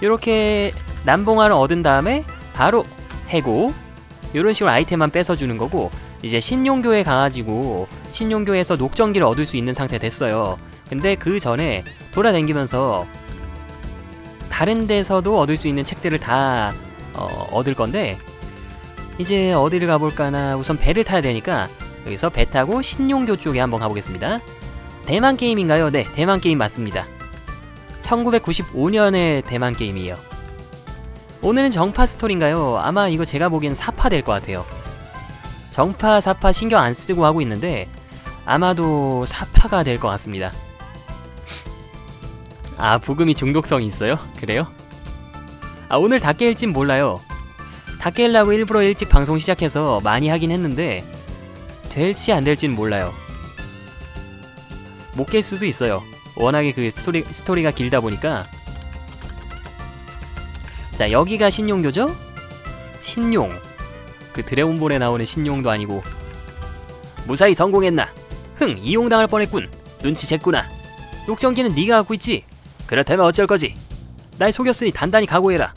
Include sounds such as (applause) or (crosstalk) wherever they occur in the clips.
이렇게 남봉화를 얻은 다음에 바로 해고 이런 식으로 아이템만 뺏어주는 거고 이제 신용교에 가가지고 신용교에서 녹정기를 얻을 수 있는 상태 됐어요. 근데 그 전에 돌아다니면서 다른 데서도 얻을 수 있는 책들을 다 어, 얻을 건데 이제 어디를 가볼까나 우선 배를 타야 되니까 여기서 배 타고 신용교 쪽에 한번 가보겠습니다. 대만 게임인가요? 네, 대만 게임 맞습니다. 1995년의 대만 게임이에요. 오늘은 정파 스토리인가요? 아마 이거 제가 보기엔 사파 될 것 같아요. 정파, 사파 신경 안 쓰고 하고 있는데 아마도 사파가 될 것 같습니다. 아, 부금이 중독성이 있어요? 그래요? 아, 오늘 다 깰진 몰라요. 다 깰라고 일부러 일찍 방송 시작해서 많이 하긴 했는데 될지 안 될진 몰라요. 못 깰 수도 있어요. 워낙에 그 스토리, 스토리가 길다 보니까 자 여기가 신용교죠? 신용 그 드래곤볼에 나오는 신용도 아니고 무사히 성공했나? 흥 이용당할 뻔했군 눈치챘구나 녹정기는 네가 갖고 있지? 그렇다면 어쩔 거지? 날 속였으니 단단히 각오해라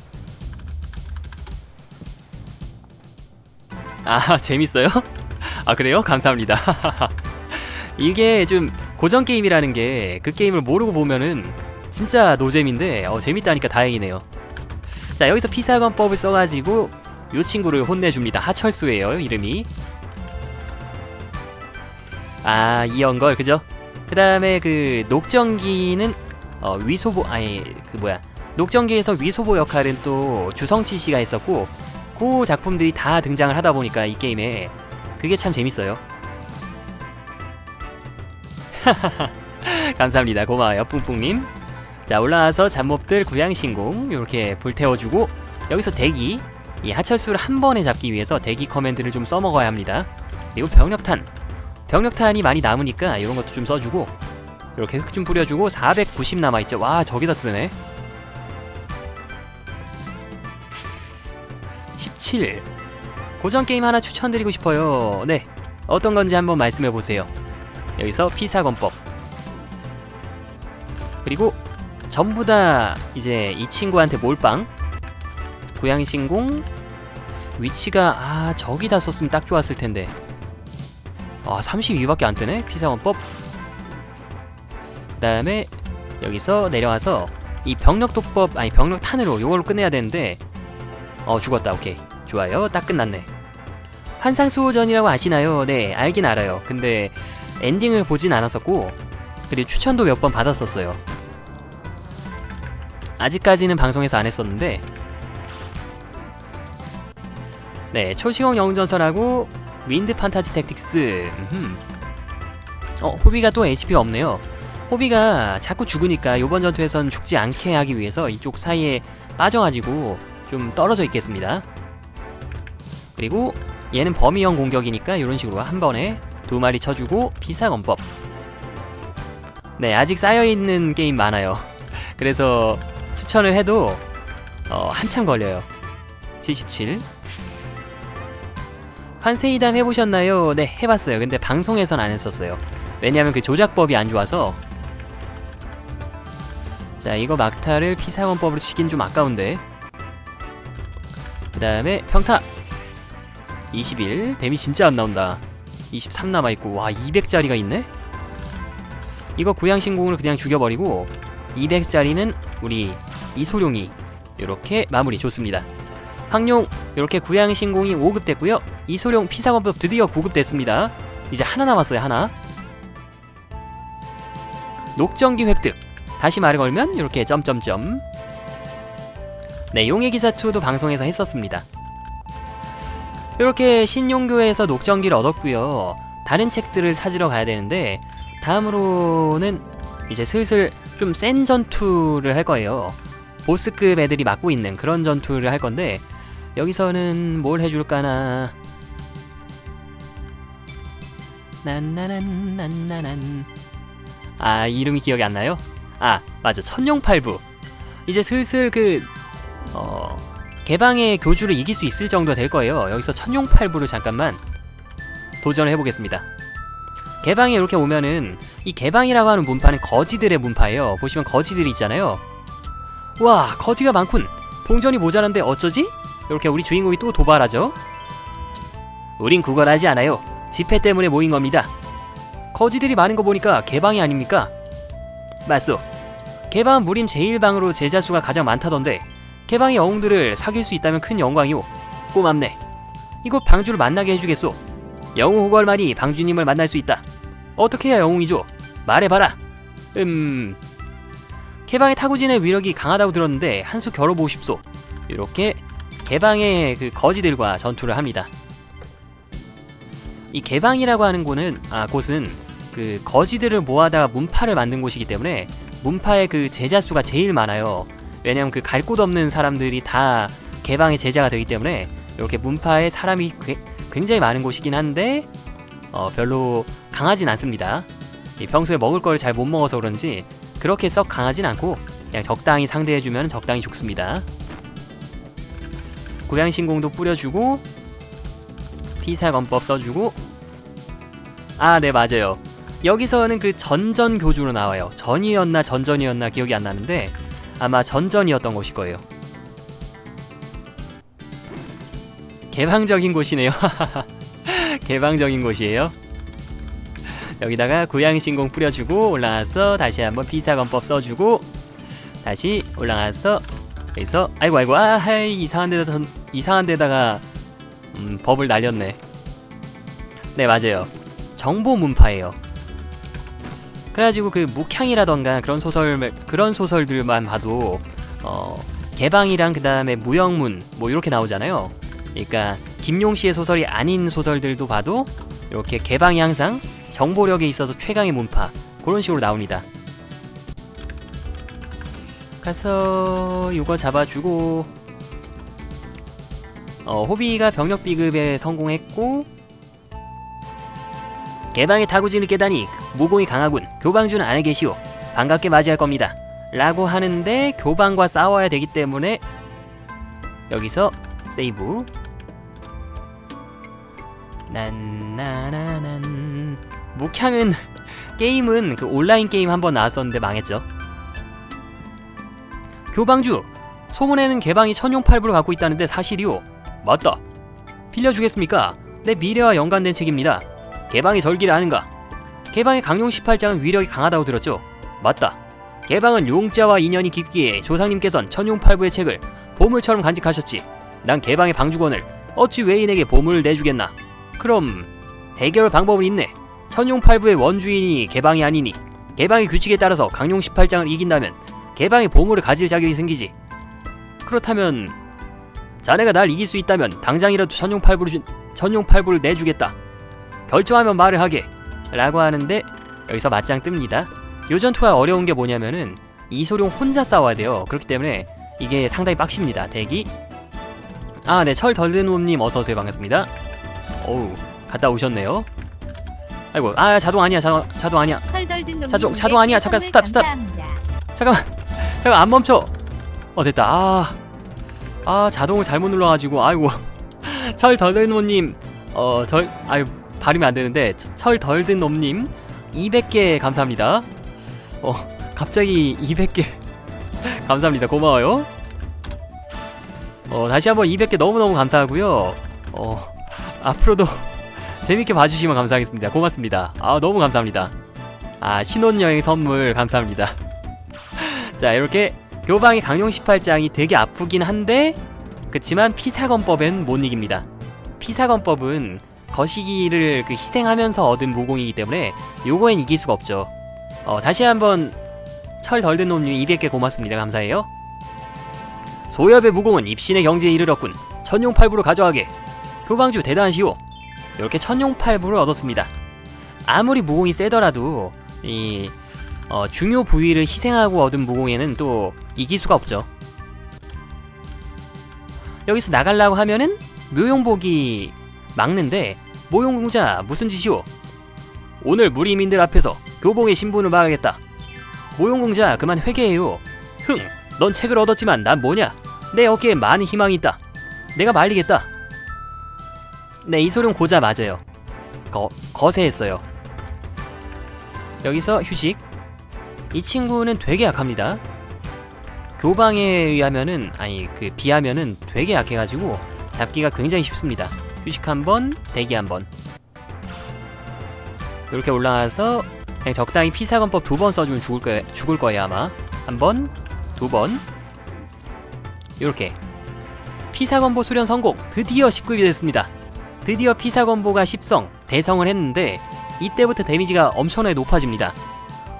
아 (laughs) 재밌어요? 아 그래요? 감사합니다 (laughs) 이게 좀 고전 게임이라는 게 그 게임을 모르고 보면은 진짜 노잼인데 어, 재밌다니까 다행이네요. 자 여기서 피사건법을 써가지고 요 친구를 혼내줍니다. 하철수예요 이름이. 아 이연걸 그죠? 그 다음에 그 녹정기는 어, 위소보 아니 그 뭐야 녹정기에서 위소보 역할은 또 주성치 씨가 했었고 그 작품들이 다 등장을 하다 보니까 이 게임에 그게 참 재밌어요. (laughs) 감사합니다. 고마워요, 뿡뿡님. 자, 올라와서 잡몹들 구양신공 이렇게 불태워주고 여기서 대기 이 하철수를 한 번에 잡기 위해서 대기 커맨드를 좀 써먹어야 합니다. 그리고 병력탄 병력탄이 많이 남으니까 이런 것도 좀 써주고 이렇게 흙 좀 뿌려주고 490 남아있죠. 와 저기다 쓰네. 17 고전 게임 하나 추천드리고 싶어요. 네 어떤 건지 한번 말씀해 보세요. 여기서 피사건법. 그리고 전부 다 이제 이 친구한테 몰빵. 고양신공. 위치가 아 저기다 썼으면 딱 좋았을 텐데. 아 32밖에 안 뜨네? 피사건법. 그 다음에 여기서 내려와서 이 병력도법 아니 병력탄으로 요걸로 끝내야 되는데 어 죽었다. 오케이. 좋아요. 딱 끝났네. 환상수호전이라고 아시나요? 네 알긴 알아요. 근데 엔딩을 보진 않았었고 그리고 추천도 몇 번 받았었어요. 아직까지는 방송에서 안 했었는데 네 초시공 영전설하고 윈드 판타지 택틱스. 어 호비가 또 HP가 없네요. 호비가 자꾸 죽으니까 요번 전투에선 죽지 않게 하기 위해서 이쪽 사이에 빠져가지고 좀 떨어져 있겠습니다. 그리고 얘는 범위형 공격이니까 이런 식으로 한 번에 두 마리 쳐주고 비사건법. 네 아직 쌓여있는 게임 많아요. 그래서 추천을 해도 어, 한참 걸려요. 77 환세이담 해보셨나요? 네 해봤어요. 근데 방송에선 안 했었어요. 왜냐면 그 조작법이 안 좋아서. 자 이거 막타를 피사건법으로 치긴 좀 아까운데. 그 다음에 평타. 21 데미 진짜 안 나온다 23 남아있고 와 200짜리가 있네? 이거 구양신공을 그냥 죽여버리고 200짜리는 우리 이소룡이. 이렇게 마무리 좋습니다. 황룡 이렇게 구양신공이 5급 됐고요. 이소룡 피사건법 드디어 9급 됐습니다. 이제 하나 남았어요 하나. 녹정기 획득. 다시 말을 걸면 이렇게 점점점. 네 용의 기사2도 방송에서 했었습니다 이렇게 신용교에서 녹정기를 얻었고요. 다른 책들을 찾으러 가야 되는데 다음으로는 이제 슬슬 좀 센 전투를 할 거예요. 보스급 애들이 맡고 있는 그런 전투를 할 건데 여기서는 뭘 해줄까나. 난나난. 아 이름이 기억이 안 나요? 아 맞아. 천룡팔부. 이제 슬슬 그 어, 개방의 교주를 이길 수 있을 정도 될 거예요. 여기서 천룡팔부를 잠깐만 도전을 해보겠습니다. 개방에 이렇게 오면은 이 개방이라고 하는 문파는 거지들의 문파예요. 보시면 거지들이 있잖아요. 와 거지가 많군. 동전이 모자란데 어쩌지? 이렇게 우리 주인공이 또 도발하죠. 우린 구걸하지 않아요. 집회 때문에 모인 겁니다. 거지들이 많은 거 보니까 개방이 아닙니까? 맞소. 개방은 무림 제1방으로 제자 수가 가장 많다던데 개방의 영웅들을 사귈 수 있다면 큰 영광이오. 꼬맙네. 이곳 방주를 만나게 해주겠소. 영웅 호걸만이 방주님을 만날 수 있다. 어떻게 해야 영웅이죠? 말해봐라. 음... 개방의 타구진의 위력이 강하다고 들었는데 한 수 겨뤄보고 싶소. 이렇게 개방의 그 거지들과 전투를 합니다. 이 개방이라고 하는 곳은 아 곳은 그 거지들을 모아다가 문파를 만든 곳이기 때문에 문파의 그 제자 수가 제일 많아요. 왜냐면 그 갈 곳 없는 사람들이 다 개방의 제자가 되기 때문에 이렇게 문파에 사람이 괴- 굉장히 많은 곳이긴 한데 어, 별로 강하진 않습니다. 이 평소에 먹을 거를 잘못 먹어서 그런지 그렇게 썩 강하진 않고 그냥 적당히 상대해주면 적당히 죽습니다. 고양신공도 뿌려주고 피사건법 써주고 아 네 맞아요 여기서는 그 전전 교주로 나와요 전이었나 전전이었나 기억이 안 나는데 아마 전전이었던 곳일 거예요 개방적인 곳이네요 (laughs) 개방적인 곳이에요 여기다가 고양신공 뿌려주고 올라가서 다시 한번 피사건법 써주고 다시 올라가서 그래서 아이고 아이고 아 하이 이상한 데다 전, 이상한 데다가 음, 법을 날렸네. 네 맞아요. 정보 문파예요. 그래가지고 그 묵향이라던가 그런 소설 그런 소설들만 봐도 어 개방이랑 그 다음에 무영문 뭐 이렇게 나오잖아요. 그러니까 김용 씨의 소설이 아닌 소설들도 봐도 이렇게 개방이 항상 정보력에 있어서 최강의 문파 그런 식으로 나옵니다. 가서 이거 잡아주고 어, 호비가 병력 비급에 성공했고 개방의 타구진을 깨다니 무공이 강하군. 교방주는 안에 계시오. 반갑게 맞이할 겁니다. 라고 하는데 교방과 싸워야 되기 때문에 여기서 세이브. 난나나난. 묵향은 (laughs) 게임은 그 온라인 게임 한 번 나왔었는데 망했죠. 교방주 소문에는 개방이 천용팔부를 갖고 있다는데 사실이오. 맞다. 빌려주겠습니까? 내 미래와 연관된 책입니다. 개방의 절기를 아는가? 개방의 강용 18장은 위력이 강하다고 들었죠? 맞다 개방은 용자와 인연이 깊기에 조상님께선 천용팔부의 책을 보물처럼 간직하셨지 난 개방의 방주권을 어찌 외인에게 보물을 내주겠나 그럼 해결 방법은 있네 천용팔부의 원주인이 개방이 아니니 개방의 규칙에 따라서 강용 18장을 이긴다면 개방의 보물을 가질 자격이 생기지. 그렇다면 자네가 날 이길 수 있다면 당장이라도 천룡팔부를 주, 천룡팔부를 내주겠다. 결정하면 말을 하게. 라고 하는데 여기서 맞짱 뜹니다. 요 전투가 어려운 게 뭐냐면은 이소룡 혼자 싸워야 돼요. 그렇기 때문에 이게 상당히 빡십니다. 대기. 아, 네, 철 덜든놈님 어서 오세요. 반갑습니다. 어우, 갔다 오셨네요. 아이고, 아 자동 아니야, 자, 자동 아니야. 자동- 자동 아니야. 잠깐, 스탑, 스탑. 잠깐만 (laughs) 잠깐 안 멈춰 어 됐다 아, 아 자동을 잘못 눌러가지고 아이고 (laughs) 철 덜든 놈님 어덜 아유 발음이 안 되는데 철 덜 든 놈님 200개 감사합니다. 어 갑자기 200개. (laughs) 감사합니다. 고마워요. 어 다시 한번 200개 너무너무 감사하고요. 어 앞으로도 (laughs) 재밌게 봐주시면 감사하겠습니다. 고맙습니다. 아 너무 감사합니다. 아 신혼여행 선물 감사합니다. (laughs) 자 이렇게 교방의 강용 18장이 되게 아프긴 한데 그치만 피사건법엔 못 이깁니다. 피사건법은 거시기를 그 희생하면서 얻은 무공이기 때문에 요거엔 이길 수가 없죠. 어, 다시 한번 철 덜든 놈님 200개 고맙습니다. 감사해요. 소엽의 무공은 입신의 경지에 이르렀군. 천용팔부로 가져가게. 교방주 대단하시오. 이렇게 천용팔부를 얻었습니다. 아무리 무공이 세더라도 이 어, 중요 부위를 희생하고 얻은 무공에는 또 이길 수가 없죠. 여기서 나가려고 하면은 묘용복이 막는데 모용공자 무슨 짓이오? 오늘 무리민들 앞에서 교봉의 신분을 말하겠다. 모용공자 그만 회개해요. 흥, 넌 책을 얻었지만 난 뭐냐? 내 어깨에 많은 희망이 있다. 내가 말리겠다. 네, 이소룡 고자 맞아요. 거, 거세했어요. 여기서 휴식. 이 친구는 되게 약합니다. 교방에 의하면은 아니 그 비하면은 되게 약해가지고 잡기가 굉장히 쉽습니다. 휴식 한번, 대기 한번. 이렇게 올라가서 그냥 적당히 피사건법 두 번 써주면 죽을 거예요. 죽을 거예요 아마. 한 번, 두 번. 이렇게 피사건보 수련 성공. 드디어 10급이 됐습니다. 드디어 피사건보가 10성 대성을 했는데 이때부터 데미지가 엄청나게 높아집니다.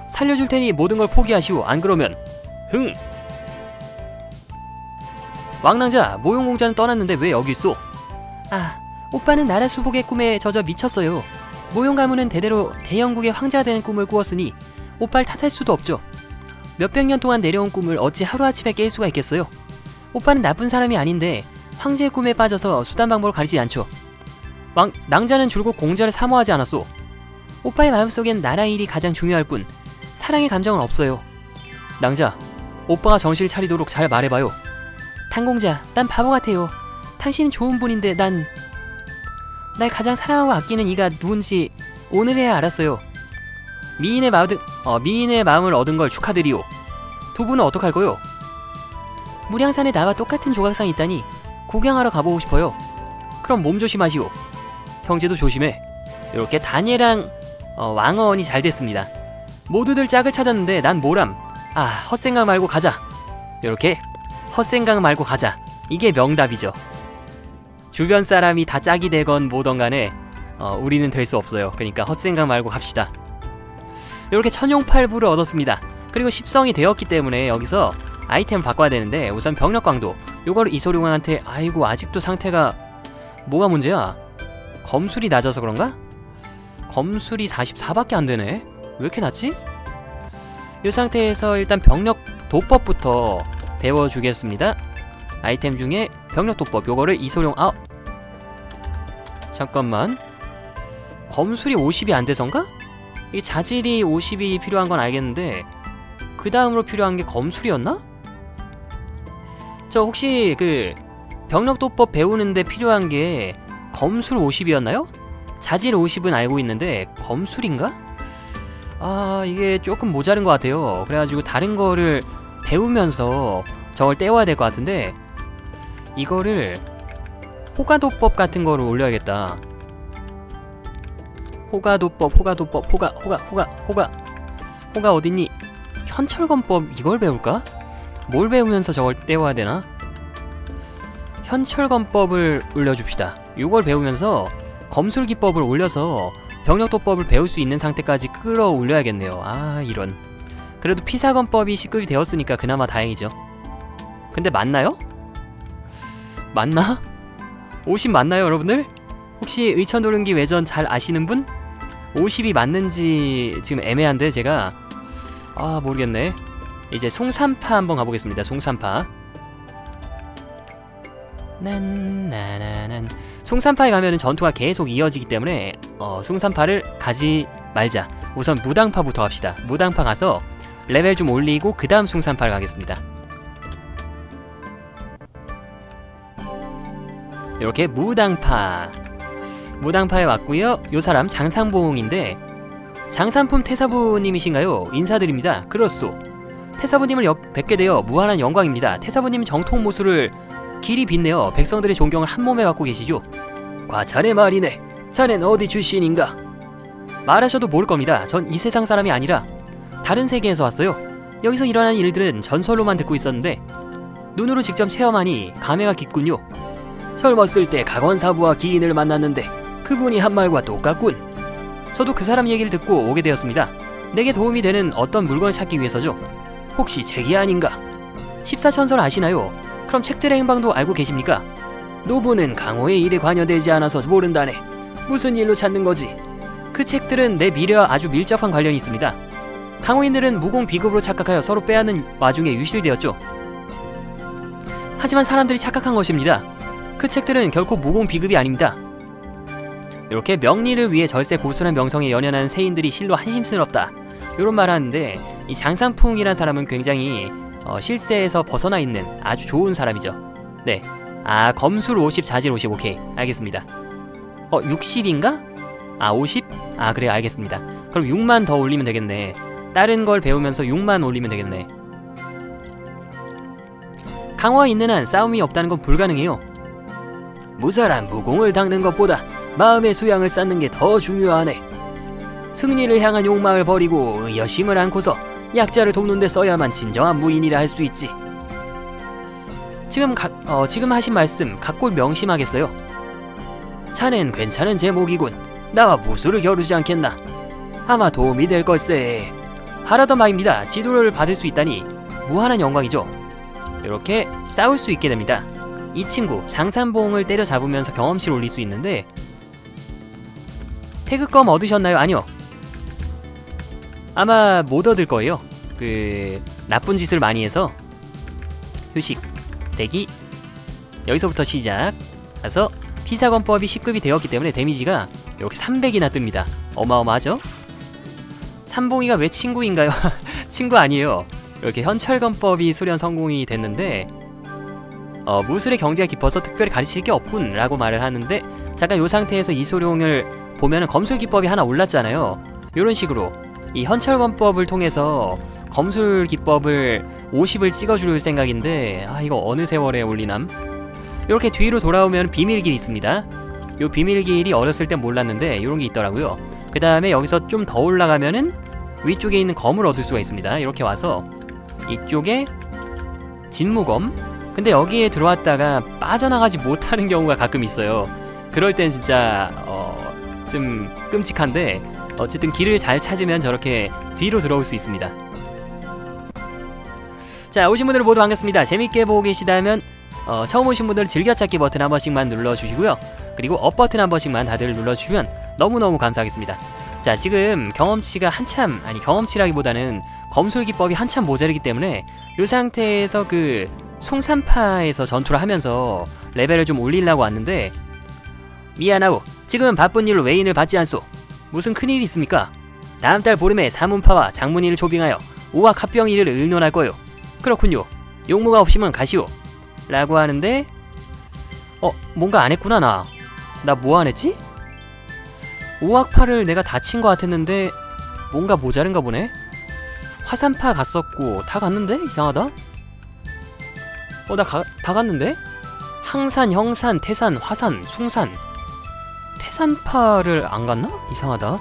살려줄 테니 모든 걸 포기하시오. 안 그러면 흥. 왕낭자 모용공자는 떠났는데 왜 여기 있어? 아, 오빠는 나라 수복의 꿈에 젖어 미쳤어요. 모용 가문은 대대로 대영국의 황제가 되는 꿈을 꾸었으니 오빠를 탓할 수도 없죠. 몇백 년 동안 내려온 꿈을 어찌 하루아침에 깰 수가 있겠어요? 오빠는 나쁜 사람이 아닌데 황제의 꿈에 빠져서 수단 방법을 가리지 않죠. 왕, 낭자는 줄곧 공자를 사모하지 않았소. 오빠의 마음속엔 나라 일이 가장 중요할 뿐 사랑의 감정은 없어요. 낭자, 오빠가 정신을 차리도록 잘 말해봐요. 당공자, 난 바보 같아요. 당신은 좋은 분인데 난... 날 가장 사랑하고 아끼는 이가 누군지 오늘에야 알았어요. 미인의 마음, 어, 미인의 마음을 얻은 걸 축하드리오. 두 분은 어떡할 거요? 무량산에 나와 똑같은 조각상이 있다니 구경하러 가보고 싶어요. 그럼 몸 조심하시오. 형제도 조심해. 이렇게 다니엘랑 어, 왕어원이 잘 됐습니다. 모두들 짝을 찾았는데 난 뭐람. 아 헛생각 말고 가자. 이렇게 헛생각 말고 가자. 이게 명답이죠. 주변 사람이 다 짝이 되건 뭐던 간에 어, 우리는 될 수 없어요. 그러니까 헛생각 말고 갑시다. 이렇게 천용팔부를 얻었습니다. 그리고 십성이 되었기 때문에 여기서 아이템 바꿔야 되는데 우선 병력 강도 요거를 이소룡한테 아이고 아직도 상태가 뭐가 문제야? 검술이 낮아서 그런가? 검술이 44밖에 안 되네. 왜 이렇게 낮지? 이 상태에서 일단 병력 도법부터 배워주겠습니다. 아이템 중에 병력 도법 요거를 이소룡 아 잠깐만 검술이 50이 안 돼선가? 이 자질이 50이 필요한 건 알겠는데 그 다음으로 필요한 게 검술이었나? 저 혹시 그 병력도법 배우는데 필요한 게 검술 50이었나요? 자질 50은 알고 있는데 검술인가? 아 이게 조금 모자른 것 같아요 그래가지고 다른 거를 배우면서 저걸 떼와야 될 것 같은데 이거를 호가도법 같은 거를 올려야겠다 호가도법 호가도법 호가 호가 호가 호가 호가 어딨니? 현철검법 이걸 배울까? 뭘 배우면서 저걸 떼와야 되나? 현철검법을 올려줍시다. 이걸 배우면서 검술기법을 올려서 병력도법을 배울 수 있는 상태까지 끌어올려야겠네요. 아 이런. 그래도 피사검법이 10급이 되었으니까 그나마 다행이죠. 근데 맞나요? 맞나? 50 맞나요 여러분들? 혹시 의천도릉기 외전 잘 아시는 분? 50이 맞는지 지금 애매한데 제가 아 모르겠네. 이제 송산파 한번 가보겠습니다 송산파. 난나나난. 송산파에 가면은 전투가 계속 이어지기 때문에 어 송산파를 가지 말자. 우선 무당파부터 합시다. 무당파 가서 레벨 좀 올리고 그 다음 숭산파를 가겠습니다 이렇게 무당파. 무당파에 왔고요. 요 사람 장상봉인데 장산품 태사부님이신가요? 인사드립니다. 그렇소 태사부님을 역, 뵙게 되어 무한한 영광입니다. 태사부님 정통 모술을 길이 빛내어 백성들의 존경을 한몸에 받고 계시죠. 과자네 말이네. 자넨 어디 출신인가? 말하셔도 모를 겁니다. 전 이 세상 사람이 아니라 다른 세계에서 왔어요. 여기서 일어난 일들은 전설로만 듣고 있었는데 눈으로 직접 체험하니 감회가 깊군요 젊었을 때 각원사부와 기인을 만났는데 그분이 한 말과 똑같군. 저도 그 사람 얘기를 듣고 오게 되었습니다. 내게 도움이 되는 어떤 물건을 찾기 위해서죠. 혹시 책이 아닌가? 십사천설 아시나요? 그럼 책들의 행방도 알고 계십니까? 노부는 강호의 일에 관여되지 않아서 모른다네. 무슨 일로 찾는 거지? 그 책들은 내 미래와 아주 밀접한 관련이 있습니다. 강호인들은 무공 비급으로 착각하여 서로 빼앗는 와중에 유실되었죠. 하지만 사람들이 착각한 것입니다. 그 책들은 결코 무공 비급이 아닙니다. 이렇게 명리를 위해 절세 고수란 명성에 연연한 세인들이 실로 한심스럽다. 이런 말 하는데 이 장산풍이란 사람은 굉장히 어, 실세에서 벗어나 있는 아주 좋은 사람이죠. 네. 아 검술 50 자질 50 오케이 알겠습니다. 어 60인가? 아 50? 아 그래 알겠습니다. 그럼 6만 더 올리면 되겠네. 다른 걸 배우면서 6만 올리면 되겠네. 강화가 있는 한 싸움이 없다는 건 불가능해요. 무사란 무공을 닦는 것보다 마음의 수양을 쌓는 게 더 중요하네. 승리를 향한 욕망을 버리고 여심을 안고서 약자를 돕는 데 써야만 진정한 무인이라 할 수 있지. 지금 가, 어, 지금 하신 말씀 각골 명심하겠어요. 자넨 괜찮은 제목이군. 나와 무술을 겨루지 않겠나? 아마 도움이 될 걸세. 하라던 말입니다. 지도를 받을 수 있다니 무한한 영광이죠. 이렇게 싸울 수 있게 됩니다. 이 친구 장산봉을 때려 잡으면서 경험치를 올릴 수 있는데 태그껌 얻으셨나요? 아니요. 아마 못 얻을 거예요. 그 나쁜 짓을 많이 해서 휴식 대기 여기서부터 시작. 가서 피사건법이 10급이 되었기 때문에 데미지가 이렇게 300이나 뜹니다. 어마어마하죠? 삼봉이가 왜 친구인가요? (laughs) 친구 아니에요. 이렇게 현철건법이 수련 성공이 됐는데 어, 무술의 경지가 깊어서 특별히 가르칠 게 없군 라고 말을 하는데 잠깐 요 상태에서 이소룡을 보면은 검술 기법이 하나 올랐잖아요. 이런 식으로 이 현철건법을 통해서 검술 기법을 50을 찍어줄 생각인데 아 이거 어느 세월에 올리남? 이렇게 뒤로 돌아오면 비밀길이 있습니다. 요 비밀길이 어렸을 땐 몰랐는데 이런 게 있더라고요. 그 다음에 여기서 좀 더 올라가면은 위쪽에 있는 검을 얻을 수가 있습니다. 이렇게 와서 이쪽에 진무검 근데 여기에 들어왔다가 빠져나가지 못하는 경우가 가끔 있어요. 그럴 땐 진짜 어, 좀 끔찍한데 어쨌든 길을 잘 찾으면 저렇게 뒤로 들어올 수 있습니다. 자 오신 분들 모두 반갑습니다. 재밌게 보고 계시다면 어, 처음 오신 분들 즐겨찾기 버튼 한 번씩만 눌러주시고요. 그리고 up 버튼 한 번씩만 다들 눌러주시면 너무너무 감사하겠습니다. 자 지금 경험치가 한참 아니 경험치라기보다는 검술 기법이 한참 모자르기 때문에 이 상태에서 그 숭산파에서 전투를 하면서 레벨을 좀 올리려고 왔는데 미안하오 지금은 바쁜 일로 외인을 받지 않소. 무슨 큰일이 있습니까? 다음 달 보름에 사문파와 장문의를 조빙하여 오학 합병 일을 의논할 거요. 그렇군요. 용무가 없으면 가시오. 라고 하는데 어 뭔가 안 했구나 나. 나 뭐 안 했지? 오학파를 내가 다친 것 같았는데 뭔가 모자른가 보네? 화산파 갔었고 다 갔는데? 이상하다 어 나 다 갔는데? 항산 형산 태산 화산 숭산. 태산파를 안 갔나? 이상하다.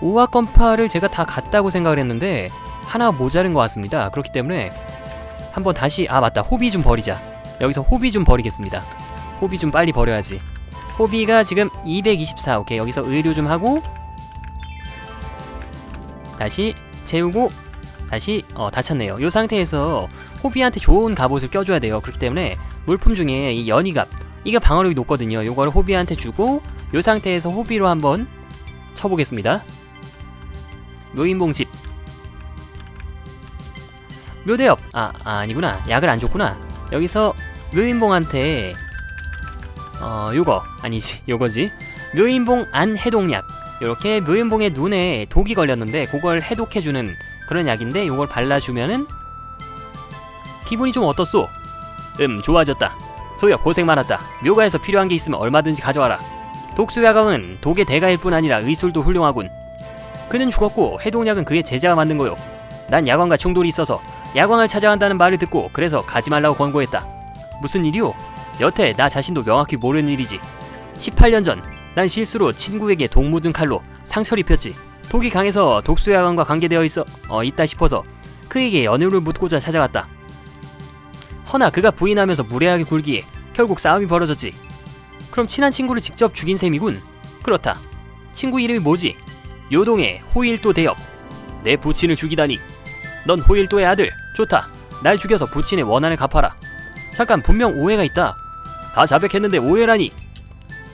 오학건파를 제가 다 갔다고 생각을 했는데 하나 모자른 것 같습니다. 그렇기 때문에 한번 다시 아 맞다. 호비 좀 버리자. 여기서 호비 좀 버리겠습니다. 호비 좀 빨리 버려야지. 호비가 지금 224 오케이. 여기서 의료 좀 하고 다시 채우고 다시 어 다쳤네요. 이 상태에서 호비한테 좋은 갑옷을 껴줘야 돼요. 그렇기 때문에 물품 중에 이 연이갑 이게 방어력이 높거든요. 요거를 호비한테 주고 이 상태에서 호비로 한번 쳐보겠습니다. 묘인봉 집. 묘대업 아, 아 아 니구나. 약을 안 줬구나. 여기서 묘인봉한테 어 요거. 아니지 요거지. 묘인봉 안 해독약. 이렇게 묘인봉의 눈에 독이 걸렸는데 그걸 해독해주는 그런 약인데 요걸 발라주면은 기분이 좀 어떻소? 음 좋아졌다. 소엽 고생 많았다. 묘가에서 필요한 게 있으면 얼마든지 가져와라. 독수야강은 독의 대가일 뿐 아니라 의술도 훌륭하군. 그는 죽었고 해독약은 그의 제자가 만든 거요. 난 야광과 충돌이 있어서 야광을 찾아간다는 말을 듣고 그래서 가지 말라고 권고했다. 무슨 일이오? 여태 나 자신도 명확히 모르는 일이지. 18년 전 난 실수로 친구에게 독 묻은 칼로 상처를 입혔지 독이 강해서 독수야광과 관계되어 있어 어 있다 싶어서 그에게 연유를 묻고자 찾아갔다. 허나 그가 부인하면서 무례하게 굴기에 결국 싸움이 벌어졌지. 그럼 친한 친구를 직접 죽인 셈이군. 그렇다. 친구 이름이 뭐지? 요동의 호일도 대엽 내 부친을 죽이다니. 넌 호일도의 아들. 좋다. 날 죽여서 부친의 원한을 갚아라. 잠깐 분명 오해가 있다. 다 자백했는데 오해라니.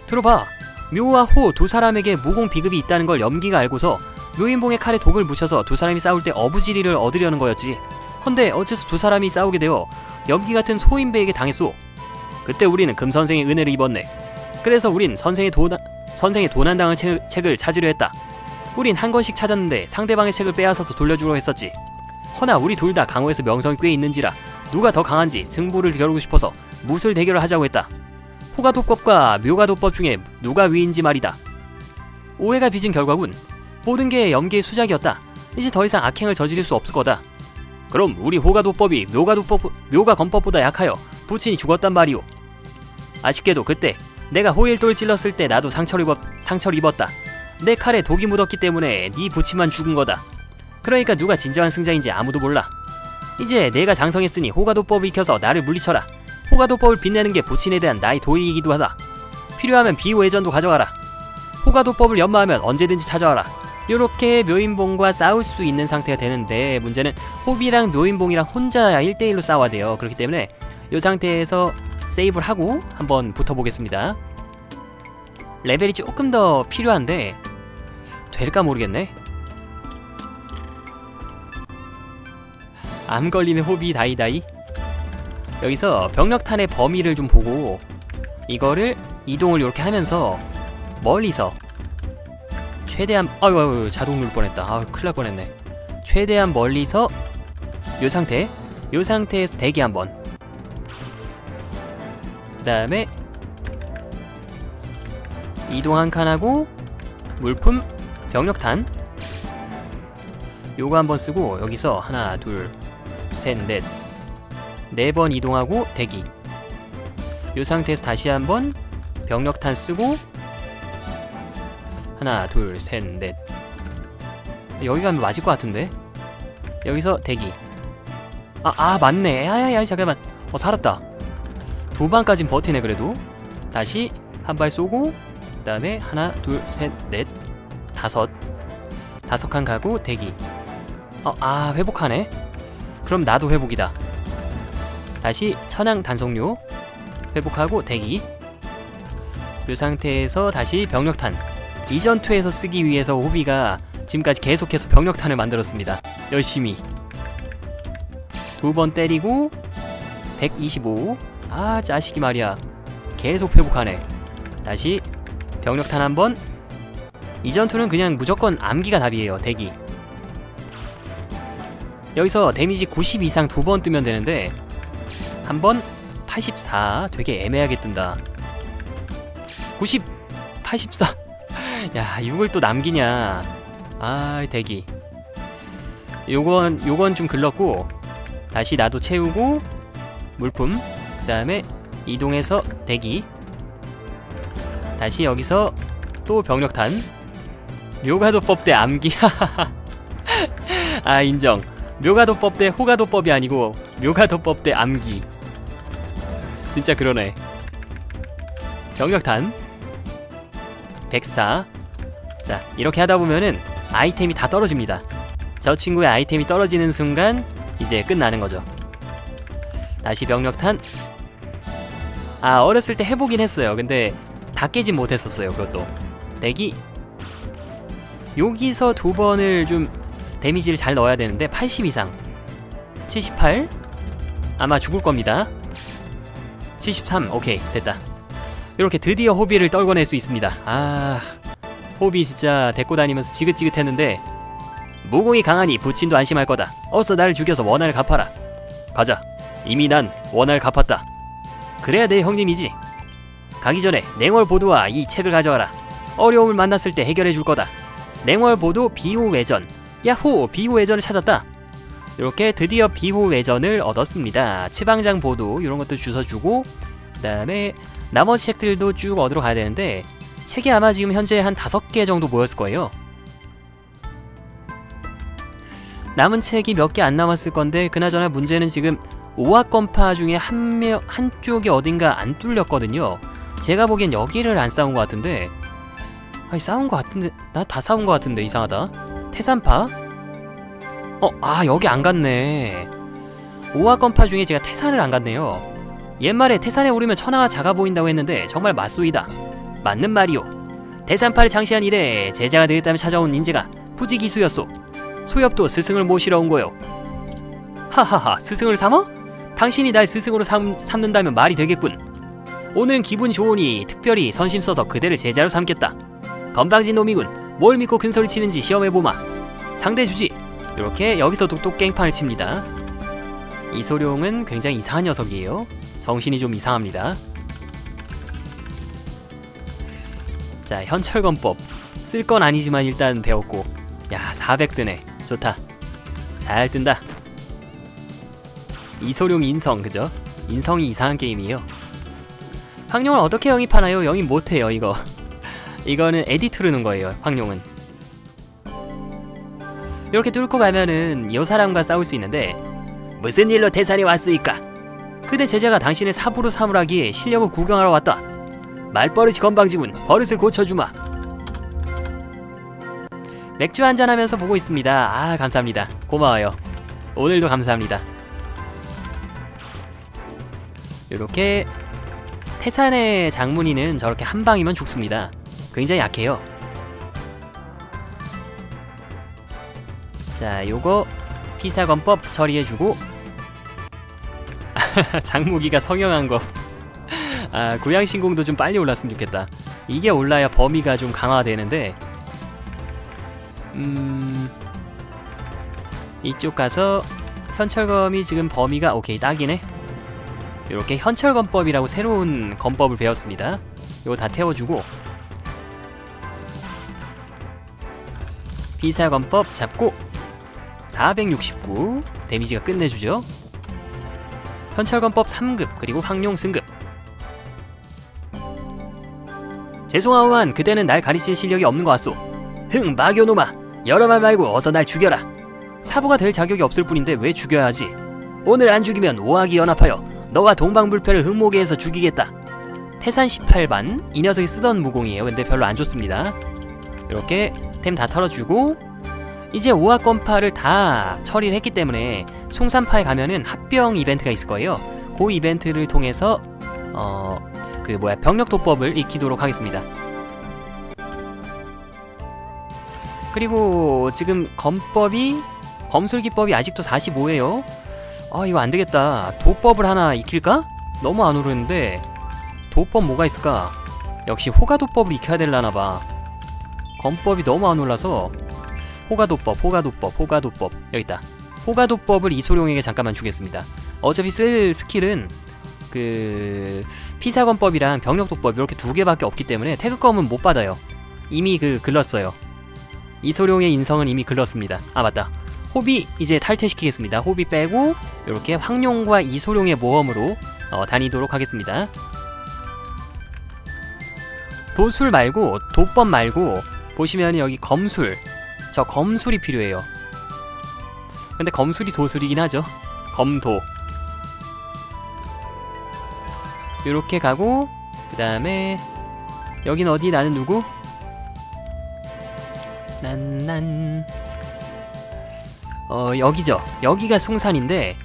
들어봐 묘와 호 두 사람에게 무공 비급이 있다는 걸 염기가 알고서 묘인봉의 칼에 독을 묻혀서 두 사람이 싸울 때 어부지리를 얻으려는 거였지. 헌데 어째서 두 사람이 싸우게 되어 염기 같은 소인배에게 당했소? 그때 우리는 금 선생의 은혜를 입었네. 그래서 우린 선생의 도난 선생의 도난당한 책, 책을 찾으려 했다. 우린 한 권씩 찾았는데 상대방의 책을 빼앗아서 돌려주려 했었지. 허나 우리 둘 다 강호에서 명성이 꽤 있는지라 누가 더 강한지 승부를 겨루고 싶어서 무술 대결을 하자고 했다 호가도법과 묘가도법 중에 누가 위인지 말이다. 오해가 빚은 결과군. 모든 게 염기의 수작이었다. 이제 더 이상 악행을 저지를 수 없을 거다. 그럼 우리 호가도법이 묘가도법 묘가건법보다 약하여 부친이 죽었단 말이오. 아쉽게도 그때 내가 호일돌 찔렀을 때 나도 상처를 입었 상처를 입었다. 내 칼에 독이 묻었기 때문에 네 부친만 죽은 거다. 그러니까 누가 진정한 승자인지 아무도 몰라. 이제 내가 장성했으니 호가도법을 익혀서 나를 물리쳐라. 호가도법을 빛내는 게 부친에 대한 나의 도의이기도 하다. 필요하면 비호회전도 가져가라. 호가도법을 연마하면 언제든지 찾아와라. 요렇게 묘인봉과 싸울 수 있는 상태가 되는데 문제는 호비랑 묘인봉이랑 혼자 1대1로 싸워야 돼요. 그렇기 때문에 이 상태에서 세이브를 하고 한번 붙어보겠습니다. 레벨이 조금 더 필요한데 될까 모르겠네. 암 걸리는 호비 다이다이 여기서 병력탄의 범위를 좀 보고 이거를 이동을 이렇게 하면서 멀리서 최대한 아유 아유 자동 누를 뻔했다. 아유 큰일 날 뻔했네. 최대한 멀리서 요 상태 요 상태에서 대기 한번. 그 다음에 이동 한 칸하고 물품 병력탄. 요거 한번 쓰고 여기서 하나 둘셋넷 네 번 이동하고 대기. 요 상태에서 다시 한번 병력탄 쓰고 하나 둘 셋 넷. 여기 가면 맞을 것 같은데? 여기서 대기. 아, 아 맞네. 아야야 잠깐만. 어 살았다. 두 방까진 버티네 그래도. 다시 한 발 쏘고 그 다음에 하나 둘 셋 넷. 다섯. 다섯 칸 가고 대기. 어, 아 회복하네. 그럼 나도 회복이다 다시 천양 단속료 회복하고 대기. 이 상태에서 다시 병력탄. 이전투에서 쓰기 위해서 호비가 지금까지 계속해서 병력탄을 만들었습니다. 열심히. 두 번 때리고 125아 자식이 말이야. 계속 회복하네. 다시 병력탄 한번. 이전투는 그냥 무조건 암기가 답이에요 대기. 여기서 데미지 90 이상 두 번 뜨면 되는데 한번 84 되게 애매하게 뜬다 90 84 (laughs) 야, 6을 또 남기냐. 아, 대기. 요건 요건 좀 글렀고 다시 나도 채우고 물품. 그 다음에 이동해서 대기. 다시 여기서 또 병력탄. 묘가도법 대 암기. (laughs) 아, 인정. 묘가도법 대 호가도법이 아니고 묘가도법 대 암기. 진짜 그러네. 병력탄. 104. 자, 이렇게 하다 보면은 아이템이 다 떨어집니다. 저 친구의 아이템이 떨어지는 순간 이제 끝나는 거죠. 다시 병력탄. 아, 어렸을 때 해보긴 했어요. 근데 다 깨진 못했었어요. 그것도. 대기. 여기서 두 번을 좀 데미지를 잘 넣어야 되는데 80 이상. 78. 아마 죽을 겁니다. 73. 오케이, 됐다. 이렇게 드디어 호비를 떨궈낼 수 있습니다. 아, 호비 진짜 데리고 다니면서 지긋지긋했는데 무공이 강하니 부친도 안심할 거다. 어서 날 죽여서 원한을 갚아라. 가자. 이미 난 원한을 갚았다. 그래야 내 형님이지. 가기 전에 냉월 보도와 이 책을 가져와라. 어려움을 만났을 때 해결해 줄 거다. 냉월 보도 비호 외전. 야호! 비호 외전을 찾았다. 이렇게 드디어 비호 외전을 얻었습니다. 치방장 보도 이런 것도 주워주고 그 다음에 나머지 책들도 쭉 얻으러 가야 되는데 책이 아마 지금 현재 한 다섯 개 정도 모였을 거예요. 남은 책이 몇 개 안 남았을 건데 그나저나 문제는 지금 오화건파 중에 한 명, 한쪽이 어딘가 안 뚫렸거든요. 제가 보기엔 여기를 안 싸운 것 같은데 아니 싸운 것 같은데 나 다 싸운 것 같은데 이상하다. 태산파? 어, 아 여기 안 갔네. 오화건파 중에 제가 태산을 안 갔네요. 옛말에 태산에 오르면 천하가 작아 보인다고 했는데 정말 맞소이다. 맞는 말이오. 대산파를 장시한 이래 제자가 되겠다며 찾아온 인재가 부지기수였소. 소엽도 스승을 모시러 온 거요. 하하하 스승을 삼어? 당신이 날 스승으로 삼, 삼는다면 말이 되겠군. 오늘은 기분 좋으니 특별히 선심 써서 그대를 제자로 삼겠다. 건방진 놈이군. 뭘 믿고 큰 소리 치는지 시험해보마. 상대 주지. 이렇게 여기서도 또 깽판을 칩니다. 이소룡은 굉장히 이상한 녀석이에요. 정신이 좀 이상합니다. 자, 현철건법. 쓸 건 아니지만 일단 배웠고. 야, 400 뜨네. 좋다. 잘 뜬다. 이소룡 인성 그죠? 인성이 이상한 게임이에요. 황룡을 어떻게 영입하나요? 영입 못해요 이거. (laughs) 이거는 에디 트르는 거예요. 황룡은. 이렇게 뚫고 가면은 이 사람과 싸울 수 있는데 무슨 일로 대산에 왔으니까? 그대 제자가 당신의 사부로 삼으라기에 실력을 구경하러 왔다. 말버릇이 건방지군. 버릇을 고쳐주마. 맥주 한잔하면서 보고 있습니다. 아 감사합니다. 고마워요. 오늘도 감사합니다. 이렇게 태산의 장문이는 저렇게 한 방이면 죽습니다. 굉장히 약해요. 자, 요거 피사건법 처리해주고. (laughs) 장무기가 성형한 거. 아, 고양신공도 좀 빨리 올랐으면 좋겠다. 이게 올라야 범위가 좀 강화되는데. 음... 이쪽 가서 현철검이 지금 범위가 오케이 딱이네. 이렇게 현철검법이라고 새로운 검법을 배웠습니다. 이거 다 태워주고. 비사검법 잡고 469 데미지가 끝내주죠. 현철검법 3급 그리고 황룡 승급. 죄송하오만 그대는 날 가르칠 실력이 없는 것 같소. 흥 마교노마. 여러 말 말고 어서 날 죽여라. 사부가 될 자격이 없을 뿐인데 왜 죽여야 하지? 오늘 안 죽이면 오학이 연합하여 너와 동방불패를 흑목에 해서 죽이겠다. 태산 18반. 이 녀석이 쓰던 무공이에요. 근데 별로 안 좋습니다. 이렇게 템 다 털어주고 이제 오학 건파를 다 처리를 했기 때문에 숭산파에 가면은 합병 이벤트가 있을 거예요. 그 이벤트를 통해서 어... 그 뭐야 병력 도법을 익히도록 하겠습니다. 그리고 지금 검법이 검술기법이 아직도 45예요. 아 이거 안되겠다. 도법을 하나 익힐까? 너무 안 오르는데 도법 뭐가 있을까? 역시 호가도법을 익혀야 될라나봐. 검법이 너무 안 올라서 호가도법 호가도법 호가도법. 여기 있다. 호가도법을 이소룡에게 잠깐만 주겠습니다. 어차피 쓸 스킬은 그 피사검법이랑 병력도법 이렇게 두 개밖에 없기 때문에 태극검은 못 받아요. 이미 그 글렀어요. 이소룡의 인성은 이미 글렀습니다. 아 맞다. 호비 이제 탈퇴시키겠습니다. 호비 빼고 이렇게 황룡과 이소룡의 모험으로 어, 다니도록 하겠습니다. 도술 말고 도법 말고 보시면 여기 검술 저 검술이 필요해요. 근데 검술이 도술이긴 하죠. 검도. 이렇게 가고 그 다음에 여긴 어디? 나는 누구? 난난. 어 여기죠. 여기가 숭산인데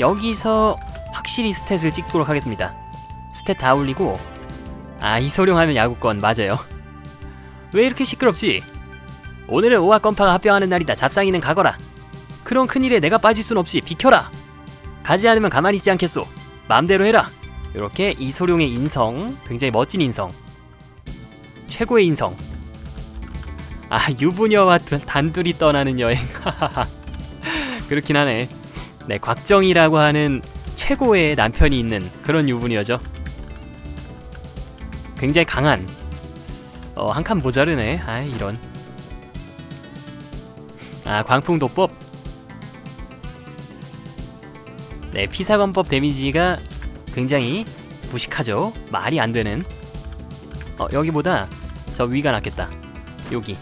여기서 확실히 스탯을 찍도록 하겠습니다. 스탯 다 올리고 아 이소룡 하면 야구권 맞아요. (laughs) 왜 이렇게 시끄럽지? 오늘은 오화 건파가 합병하는 날이다. 잡상이는 가거라. 그런 큰일에 내가 빠질 순 없이 비켜라. 가지 않으면 가만히 있지 않겠소. 마음대로 해라. 이렇게 이소룡의 인성 굉장히 멋진 인성 최고의 인성. 아 유부녀와 단둘이 떠나는 여행. 그렇긴 하네. 네 곽정이라고 하는 최고의 남편이 있는 그런 유부녀죠. 굉장히 강한 어, 한 칸 모자르네. 아 이런 아 광풍도법. 네 피사건법 데미지가 굉장히 무식하죠. 말이 안되는. 어 여기보다 저 위가 낫겠다. 여기.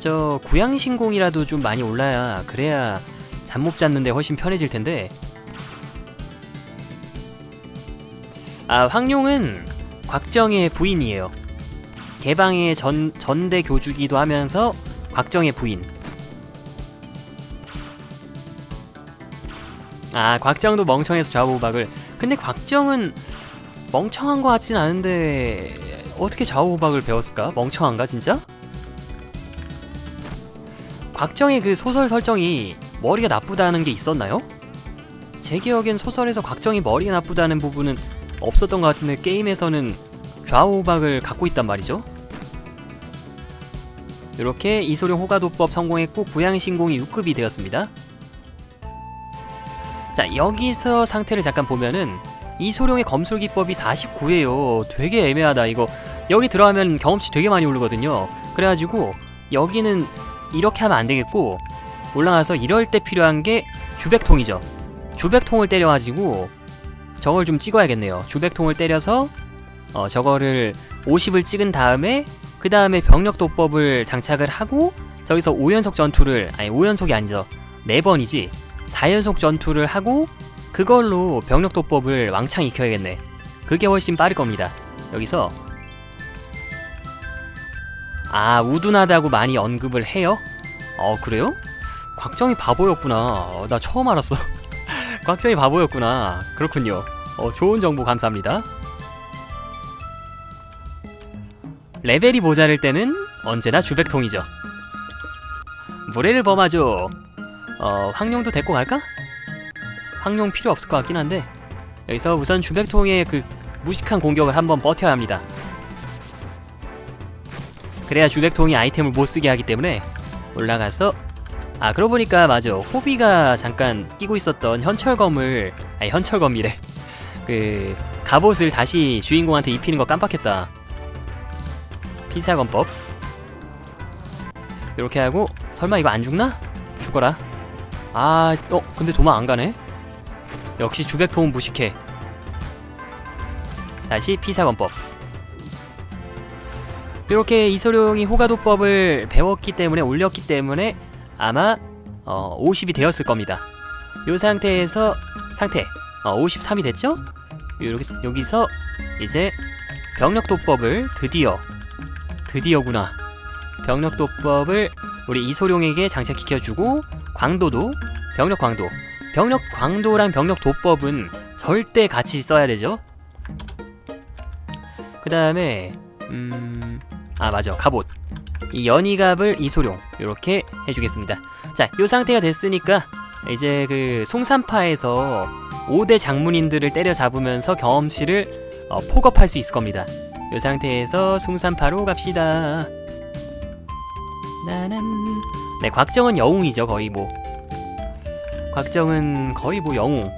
저 구양신공이라도 좀 많이 올라야 그래야 잠 못 잤는데 훨씬 편해질 텐데. 아 황룡은 곽정의 부인이에요 개방의 전, 전대 교주기도 하면서 곽정의 부인 아 곽정도 멍청해서 좌우호박을 근데 곽정은 멍청한 것 같진 않은데 어떻게 좌우호박을 배웠을까? 멍청한가 진짜? 곽정의 그 소설 설정이 머리가 나쁘다는 게 있었나요? 제 기억엔 소설에서 곽정이 머리가 나쁘다는 부분은 없었던 것 같은데 게임에서는 좌우박을 갖고 있단 말이죠 이렇게 이소룡 호가도법 성공했고 구양신공이 6급이 되었습니다 자 여기서 상태를 잠깐 보면은 이소룡의 검술기법이 49예요 되게 애매하다 이거 여기 들어가면 경험치 되게 많이 오르거든요 그래가지고 여기는 이렇게 하면 안되겠고 올라가서 이럴 때 필요한 게 주백통이죠. 주백통을 때려가지고 저걸 좀 찍어야겠네요. 주백통을 때려서 어, 저거를 50을 찍은 다음에 그 다음에 병력 도법을 장착을 하고 저기서 5연속 전투를 아니 5연속이 아니죠. 4번이지 4연속 전투를 하고 그걸로 병력 도법을 왕창 익혀야겠네. 그게 훨씬 빠를 겁니다. 여기서 아 우둔하다고 많이 언급을 해요? 어 그래요? 곽정이 바보였구나. 어, 나 처음 알았어. (laughs) 곽정이 바보였구나. 그렇군요. 어, 좋은 정보 감사합니다. 레벨이 모자랄 때는 언제나 주백통이죠. 무례를 범하죠. 어, 황룡도 데리고 갈까? 황룡 필요 없을 것 같긴 한데 여기서 우선 주백통의 그 무식한 공격을 한번 버텨야 합니다. 그래야 주백통이 아이템을 못 쓰게 하기 때문에 올라가서 아 그러고 보니까 맞아 호비가 잠깐 끼고 있었던 현철검을 아니 현철검이래 그 갑옷을 다시 주인공한테 입히는 거 깜빡했다 피사검법 이렇게 하고 설마 이거 안 죽나? 죽어라 아, 어, 근데 도망 안 가네? 역시 주백통은 무식해. 다시 피사건법. 이렇게 이소룡이 호가도법을 배웠기 때문에 올렸기 때문에 아마 어, 50이 되었을 겁니다. 이 상태에서 상태 어, 53이 됐죠? 여기, 여기서 이제 병력도법을 드디어 드디어구나. 병력도법을 우리 이소룡에게 장착시켜주고 광도도 병력 광도. 병력 광도랑 병력 도법은 절대 같이 써야 되죠? 그 다음에 음... 아 맞아. 갑옷. 이 연이갑을 이소룡. 이렇게 해주겠습니다. 자이 상태가 됐으니까 이제 그 송산파에서 5대 장문인들을 때려잡으면서 경험치를 어, 폭업할 수 있을 겁니다 이 상태에서 송산파로 갑시다. 나난 네 곽정은 영웅이죠 거의 뭐. 곽정은 거의 뭐 영웅